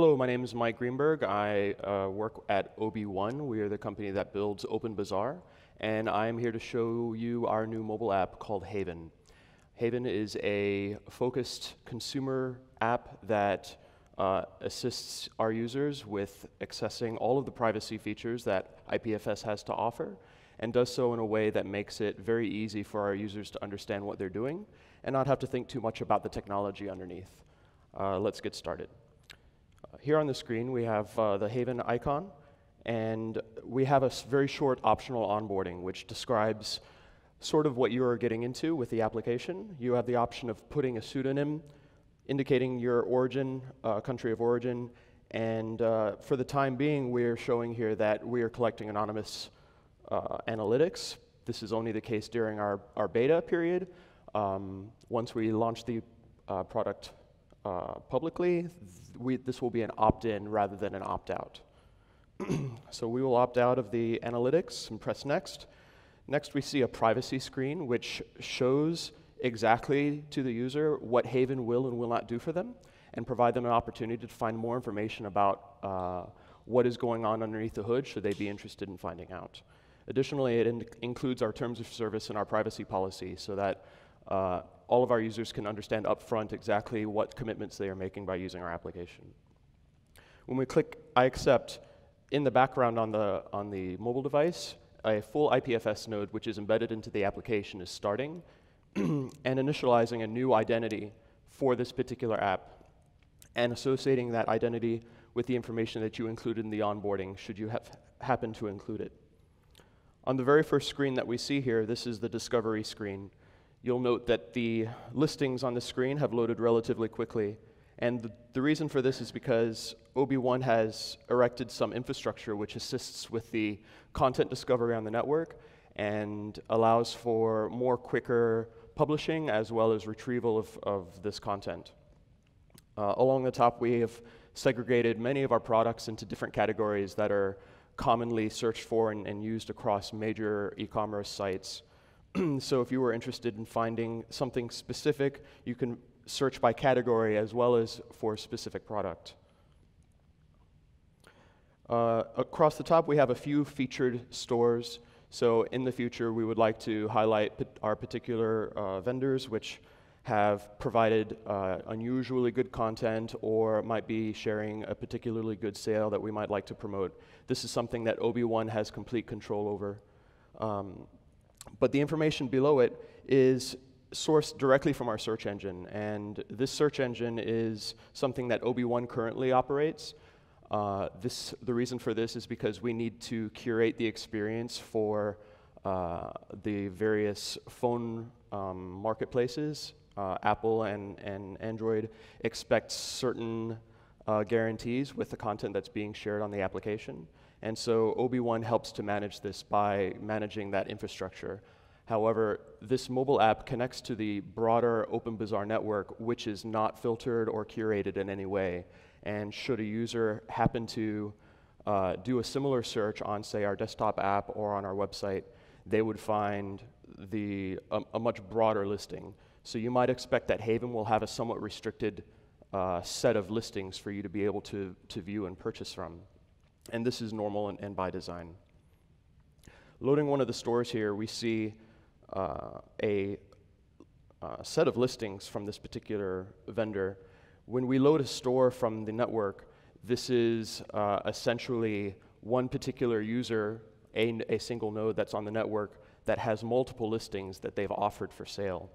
Hello, my name is Mike Greenberg. I uh, work at OB1. We are the company that builds OpenBazaar, and I'm here to show you our new mobile app called Haven. Haven is a focused consumer app that uh, assists our users with accessing all of the privacy features that IPFS has to offer, and does so in a way that makes it very easy for our users to understand what they're doing and not have to think too much about the technology underneath. Uh, let's get started. Here on the screen, we have uh, the Haven icon, and we have a very short optional onboarding, which describes sort of what you are getting into with the application. You have the option of putting a pseudonym, indicating your origin, uh, country of origin, and uh, for the time being, we're showing here that we are collecting anonymous uh, analytics. This is only the case during our, our beta period. Um, once we launch the uh, product uh, publicly, we, this will be an opt-in rather than an opt-out. so we will opt out of the analytics and press next. Next, we see a privacy screen which shows exactly to the user what Haven will and will not do for them and provide them an opportunity to find more information about uh, what is going on underneath the hood should they be interested in finding out. Additionally, it in includes our terms of service and our privacy policy so that uh, all of our users can understand upfront exactly what commitments they are making by using our application. When we click I accept, in the background on the, on the mobile device, a full IPFS node, which is embedded into the application, is starting and initializing a new identity for this particular app and associating that identity with the information that you included in the onboarding, should you have happen to include it. On the very first screen that we see here, this is the discovery screen. You'll note that the listings on the screen have loaded relatively quickly. And the, the reason for this is because OB1 has erected some infrastructure which assists with the content discovery on the network and allows for more quicker publishing as well as retrieval of, of this content. Uh, along the top, we have segregated many of our products into different categories that are commonly searched for and, and used across major e-commerce sites. so if you were interested in finding something specific, you can search by category as well as for specific product. Uh, across the top, we have a few featured stores. So in the future, we would like to highlight our particular uh, vendors, which have provided uh, unusually good content or might be sharing a particularly good sale that we might like to promote. This is something that OB1 has complete control over. Um, but the information below it is sourced directly from our search engine. And this search engine is something that OB1 currently operates. Uh, this, the reason for this is because we need to curate the experience for uh, the various phone um, marketplaces. Uh, Apple and, and Android expect certain uh, guarantees with the content that's being shared on the application. And so OB1 helps to manage this by managing that infrastructure. However, this mobile app connects to the broader OpenBazaar network, which is not filtered or curated in any way. And should a user happen to uh, do a similar search on, say, our desktop app or on our website, they would find the, a, a much broader listing. So you might expect that Haven will have a somewhat restricted uh, set of listings for you to be able to, to view and purchase from. And this is normal and, and by design. Loading one of the stores here, we see uh, a uh, set of listings from this particular vendor. When we load a store from the network, this is uh, essentially one particular user, a, a single node that's on the network that has multiple listings that they've offered for sale.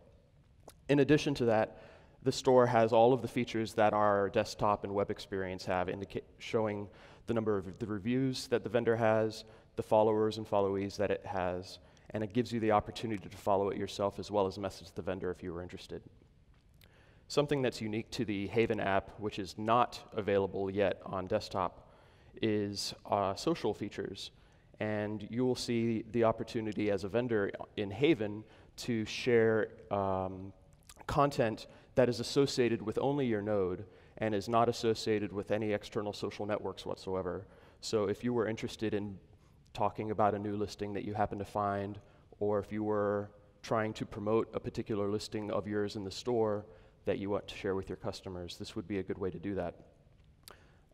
In addition to that, the store has all of the features that our desktop and web experience have, showing the number of the reviews that the vendor has, the followers and followees that it has, and it gives you the opportunity to follow it yourself as well as message the vendor if you were interested. Something that's unique to the Haven app, which is not available yet on desktop, is uh, social features. And you will see the opportunity as a vendor in Haven to share um, content that is associated with only your node and is not associated with any external social networks whatsoever. So if you were interested in talking about a new listing that you happen to find, or if you were trying to promote a particular listing of yours in the store that you want to share with your customers, this would be a good way to do that.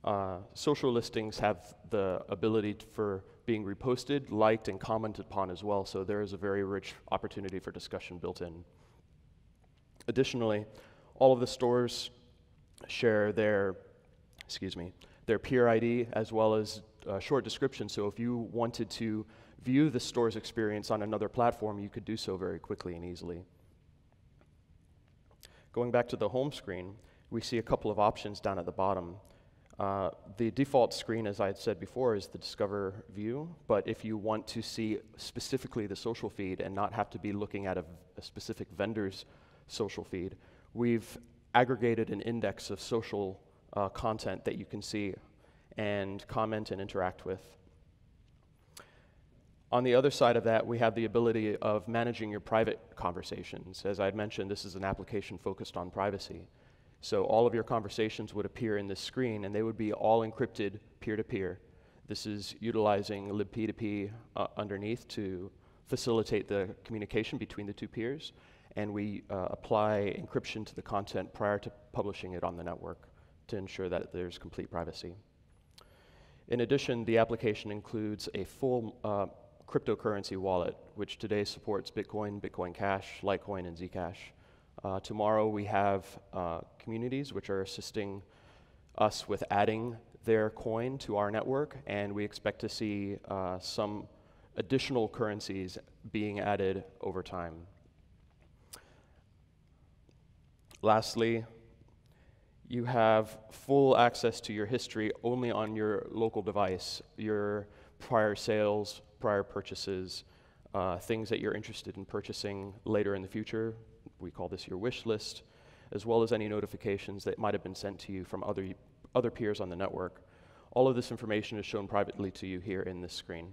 Uh, social listings have the ability for being reposted, liked, and commented upon as well, so there is a very rich opportunity for discussion built in. Additionally, all of the stores share their, excuse me, their peer ID as well as a short description. So if you wanted to view the store's experience on another platform, you could do so very quickly and easily. Going back to the home screen, we see a couple of options down at the bottom. Uh, the default screen, as I had said before, is the Discover view, but if you want to see specifically the social feed and not have to be looking at a, a specific vendor's social feed, we've aggregated an index of social uh, content that you can see and comment and interact with. On the other side of that, we have the ability of managing your private conversations. As I had mentioned, this is an application focused on privacy. So all of your conversations would appear in this screen, and they would be all encrypted peer-to-peer. This is utilizing libp2p uh, underneath to facilitate the communication between the two peers, and we uh, apply encryption to the content prior to publishing it on the network to ensure that there's complete privacy. In addition, the application includes a full uh, cryptocurrency wallet, which today supports Bitcoin, Bitcoin Cash, Litecoin, and Zcash. Uh, tomorrow we have uh, communities which are assisting us with adding their coin to our network, and we expect to see uh, some additional currencies being added over time. Lastly, you have full access to your history only on your local device, your prior sales, prior purchases, uh, things that you're interested in purchasing later in the future. We call this your wish list, as well as any notifications that might have been sent to you from other, other peers on the network. All of this information is shown privately to you here in this screen.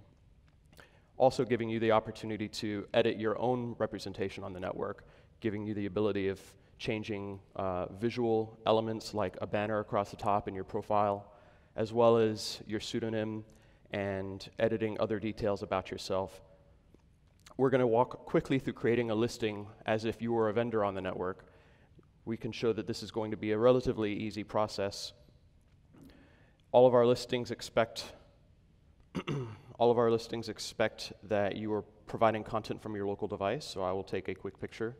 Also giving you the opportunity to edit your own representation on the network, giving you the ability of changing uh, visual elements like a banner across the top in your profile, as well as your pseudonym and editing other details about yourself. We're going to walk quickly through creating a listing as if you were a vendor on the network. We can show that this is going to be a relatively easy process. All of our listings expect all of our listings expect that you are providing content from your local device, so I will take a quick picture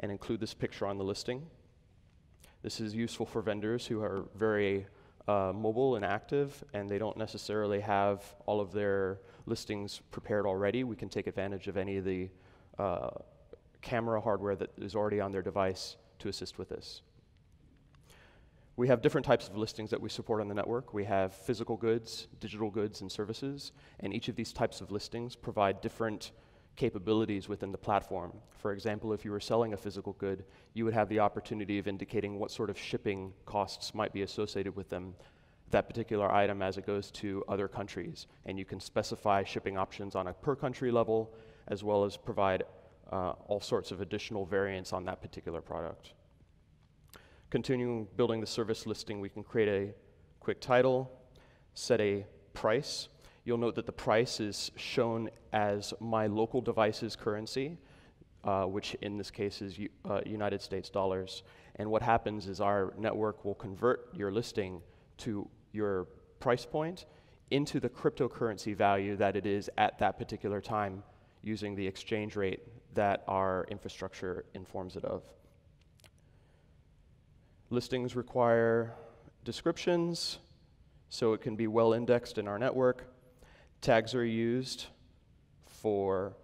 and include this picture on the listing. This is useful for vendors who are very uh, mobile and active, and they don't necessarily have all of their listings prepared already. We can take advantage of any of the uh, camera hardware that is already on their device to assist with this. We have different types of listings that we support on the network. We have physical goods, digital goods, and services, and each of these types of listings provide different capabilities within the platform. For example, if you were selling a physical good, you would have the opportunity of indicating what sort of shipping costs might be associated with them, that particular item as it goes to other countries. And you can specify shipping options on a per country level, as well as provide uh, all sorts of additional variants on that particular product. Continuing building the service listing, we can create a quick title, set a price, You'll note that the price is shown as my local device's currency, uh, which in this case is U uh, United States dollars. And what happens is our network will convert your listing to your price point into the cryptocurrency value that it is at that particular time using the exchange rate that our infrastructure informs it of. Listings require descriptions, so it can be well indexed in our network. Tags are used for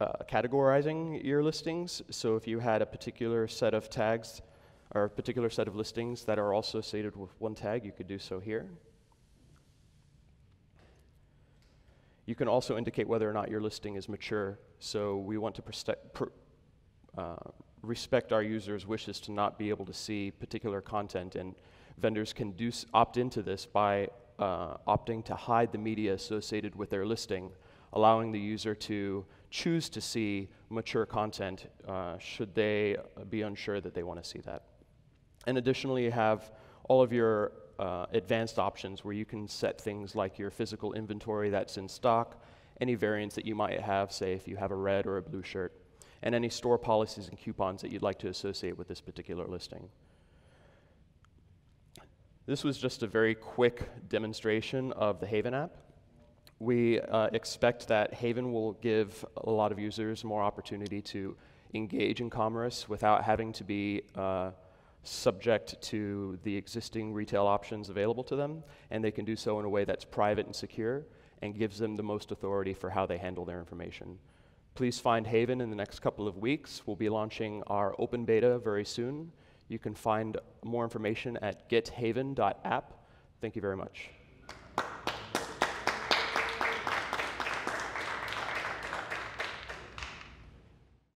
uh, categorizing your listings. So if you had a particular set of tags or a particular set of listings that are also associated with one tag, you could do so here. You can also indicate whether or not your listing is mature. So we want to uh, respect our users' wishes to not be able to see particular content, and vendors can do opt into this by uh, opting to hide the media associated with their listing, allowing the user to choose to see mature content uh, should they be unsure that they want to see that. And additionally, you have all of your uh, advanced options where you can set things like your physical inventory that's in stock, any variants that you might have, say if you have a red or a blue shirt, and any store policies and coupons that you'd like to associate with this particular listing. This was just a very quick demonstration of the Haven app. We uh, expect that Haven will give a lot of users more opportunity to engage in commerce without having to be uh, subject to the existing retail options available to them, and they can do so in a way that's private and secure and gives them the most authority for how they handle their information. Please find Haven in the next couple of weeks. We'll be launching our open beta very soon. You can find more information at gethaven.app. Thank you very much.